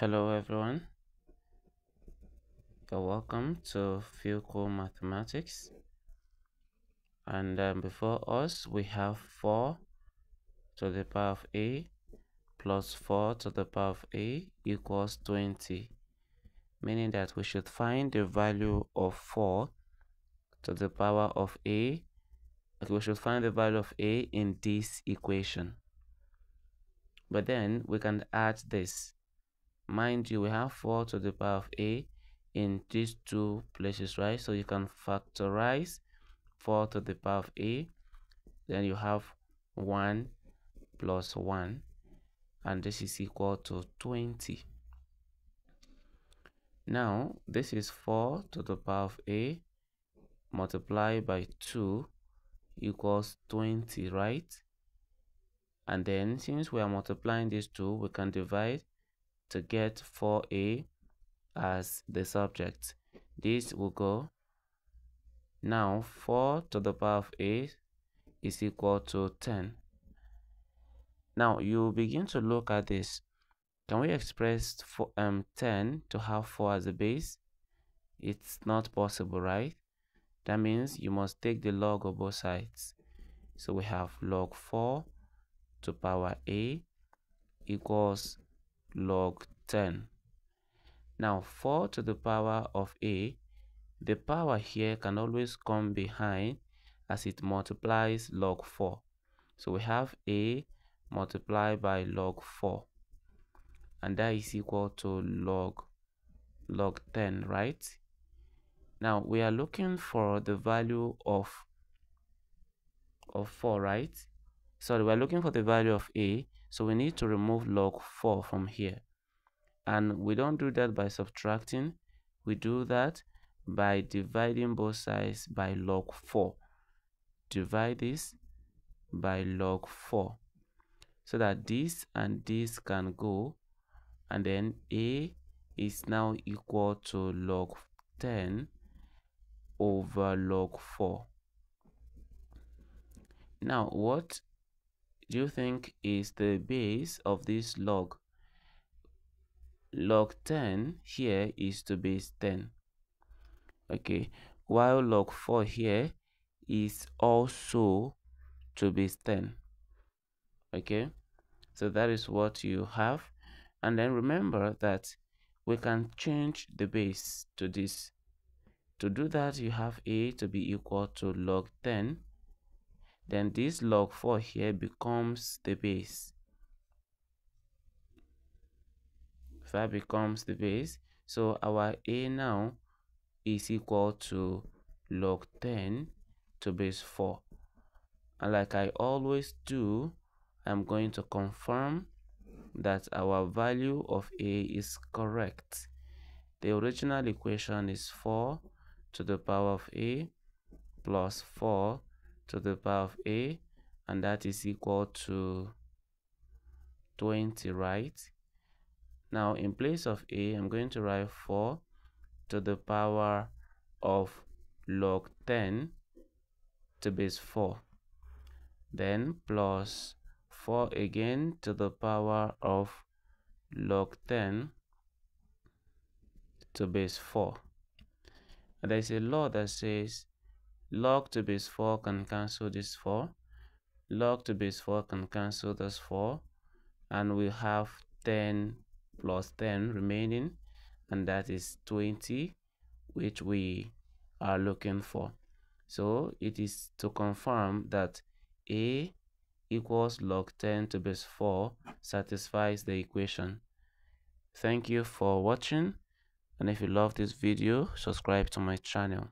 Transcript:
Hello everyone. You're welcome to Phil Cool Mathematics. And um, before us, we have 4 to the power of a plus 4 to the power of a equals 20. Meaning that we should find the value of 4 to the power of a. We should find the value of a in this equation. But then we can add this mind you we have 4 to the power of a in these two places right? So you can factorize 4 to the power of a then you have 1 plus 1 and this is equal to 20 now this is 4 to the power of a multiplied by 2 equals 20 right? And then since we are multiplying these two we can divide to get 4a as the subject. This will go. Now 4 to the power of a is equal to 10. Now you begin to look at this. Can we express for, um, 10 to have 4 as a base? It's not possible, right? That means you must take the log of both sides. So we have log 4 to power a equals log 10. Now 4 to the power of a, the power here can always come behind as it multiplies log 4. So we have a multiplied by log 4 and that is equal to log log 10 right now we are looking for the value of of 4 right sorry we're looking for the value of a so we need to remove log 4 from here. And we don't do that by subtracting. We do that by dividing both sides by log 4. Divide this by log 4 so that this and this can go and then a is now equal to log 10 over log 4 now what do you think is the base of this log? Log 10 here is to base 10. Okay, while log 4 here is also to base 10. Okay, so that is what you have. And then remember that we can change the base to this. To do that, you have a to be equal to log 10 then this log 4 here becomes the base. That becomes the base so our a now is equal to log 10 to base 4 and like I always do I'm going to confirm that our value of a is correct. The original equation is 4 to the power of a plus 4 to the power of a and that is equal to 20 right? Now in place of a i'm going to write 4 to the power of log 10 to base 4 then plus 4 again to the power of log 10 to base 4 and there's a law that says log to base 4 can cancel this 4 log to base 4 can cancel this 4 and we have 10 plus 10 remaining and that is 20 which we are looking for. So it is to confirm that a equals log 10 to base 4 satisfies the equation. Thank you for watching and if you love this video subscribe to my channel